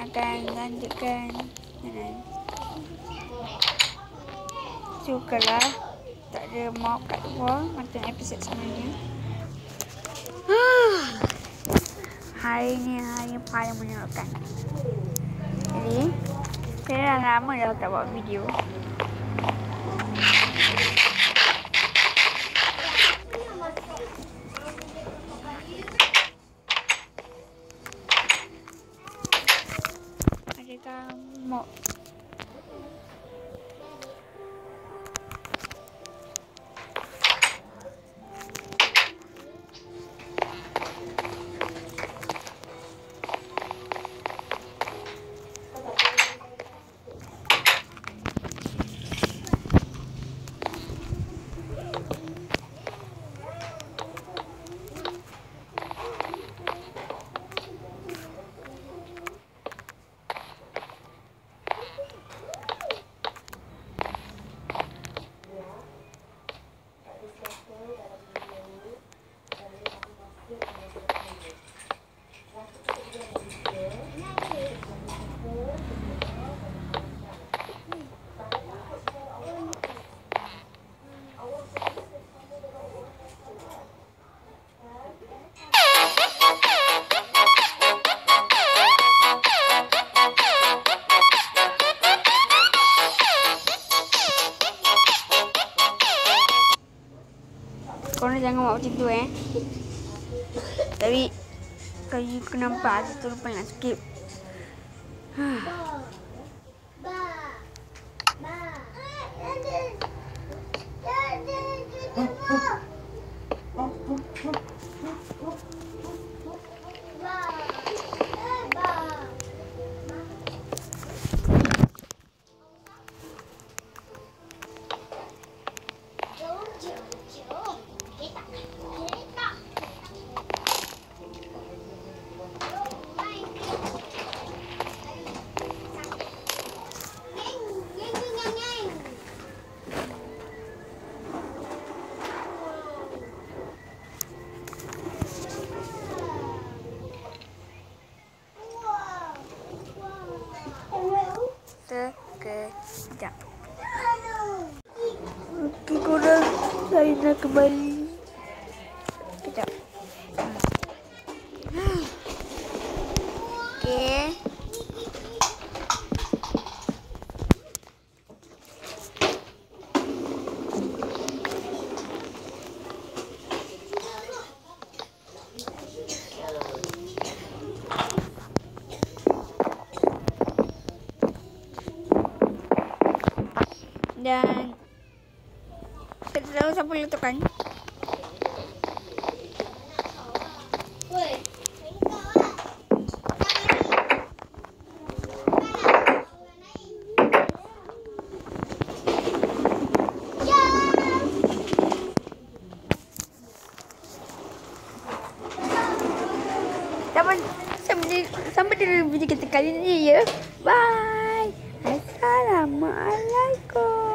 akan lanjutkan dengan sukalah tak ada mob kat luar macam episod sebelumnya. hari ni hari paling menyenangkan. Jadi, saya dah lama dah tak buat video. 沙漠。Korang jangan buat macam tu eh. Tapi kalau you nampak tu lupa nak skip. Sekejap. Okey korang, saya nak kembali. Sekejap. Okey. Dan kita tahu siapa letupan. Sampai sampai sampai di video kita kali ini ya. Bye. Assalamualaikum.